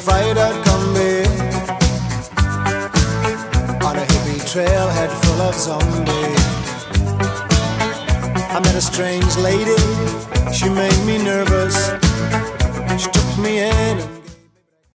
fried out combi on a hippie trailhead full of zombies. I met a strange lady, she made me nervous.